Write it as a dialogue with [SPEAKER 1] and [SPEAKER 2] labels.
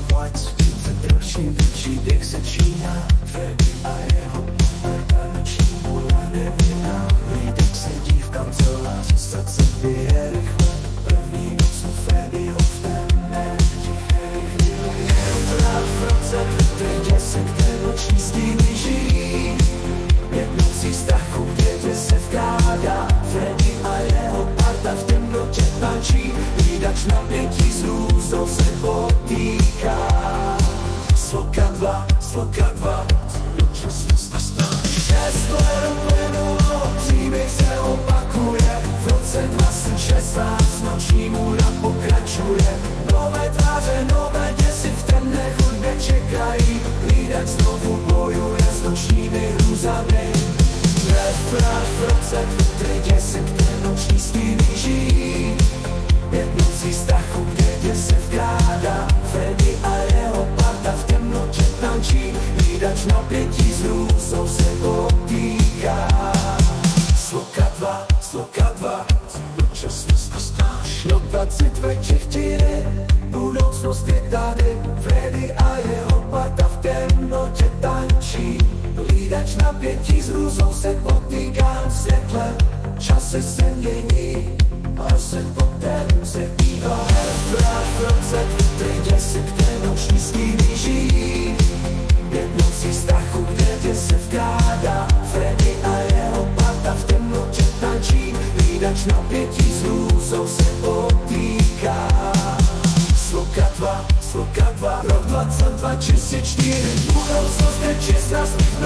[SPEAKER 1] v łańcuchu Rocznie wycinek zaczyna Freddy a jeho Noční mula nevinná Lidek sedí v kanceláři Srdce bije rychle První noc u Freddyho v temné Tiché chvíli Hrát v roce se kde noční stíny žijí Pět nocí strachu, kde se vkrádá Freddy a jeho parta v temnotě tančí Hlídač napětí s růzou se Sloka dva, sloka dva Dočasnost a stáž Šestleru plynulo, příběh se opakuje V roce 2016 noční můra pokračuje Nové tváře, nové děsi v temné chodbě čekají Hlídač znovu Napětí s se potýká Sloka dva, sloka dva Dočasnost a stáž No 20 večer chtěje Budoucnost je tady. Freddy a jeho parta v temnotě tančí. Hlídač napětí s růzou se potýká Světle, časy se mění A se potem se bývá Hrát v roce, Hlídač napětí s růzou se potýká. Sloka dva, sloka dva, rok 22, čistě čtyři. Budoucnost je čistá v